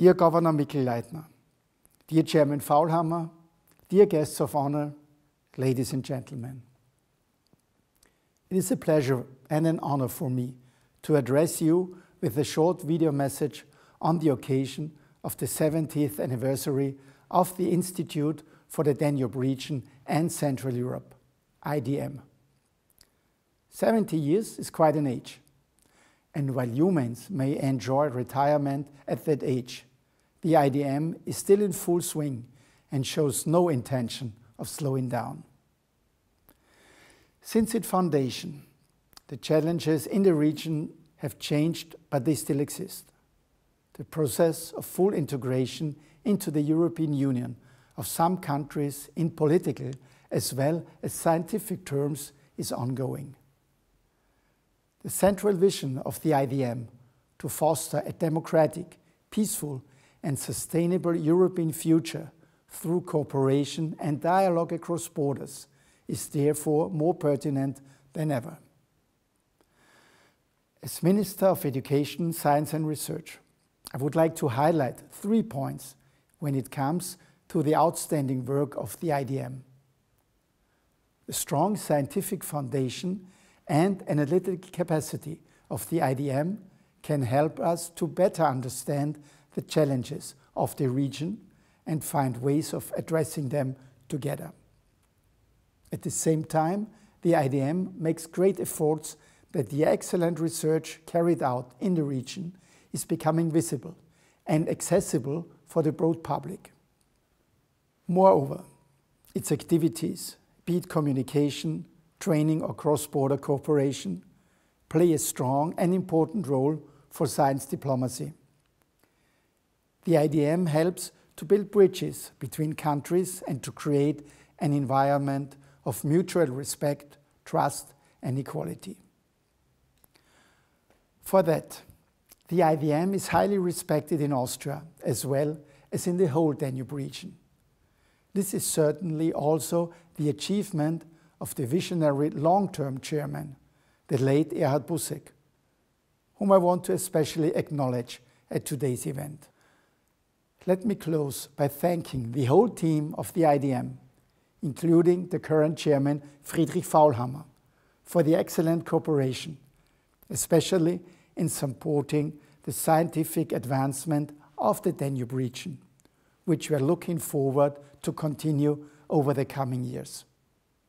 Dear Governor Mikl-Leitner, dear Chairman Faulhammer, dear guests of honor, ladies and gentlemen. It is a pleasure and an honor for me to address you with a short video message on the occasion of the 70th anniversary of the Institute for the Danube Region and Central Europe, IDM. 70 years is quite an age. And while humans may enjoy retirement at that age, the IDM is still in full swing and shows no intention of slowing down. Since its foundation, the challenges in the region have changed, but they still exist. The process of full integration into the European Union of some countries in political as well as scientific terms is ongoing. The central vision of the IDM to foster a democratic, peaceful and sustainable European future through cooperation and dialogue across borders is therefore more pertinent than ever. As Minister of Education, Science and Research, I would like to highlight three points when it comes to the outstanding work of the IDM. The strong scientific foundation and analytic capacity of the IDM can help us to better understand the challenges of the region and find ways of addressing them together. At the same time, the IDM makes great efforts that the excellent research carried out in the region is becoming visible and accessible for the broad public. Moreover, its activities, be it communication, training or cross-border cooperation, play a strong and important role for science diplomacy. The IDM helps to build bridges between countries and to create an environment of mutual respect, trust and equality. For that, the IDM is highly respected in Austria as well as in the whole Danube region. This is certainly also the achievement of the visionary long-term chairman, the late Erhard Busek, whom I want to especially acknowledge at today's event. Let me close by thanking the whole team of the IDM, including the current chairman Friedrich Faulhammer, for the excellent cooperation, especially in supporting the scientific advancement of the Danube region, which we are looking forward to continue over the coming years.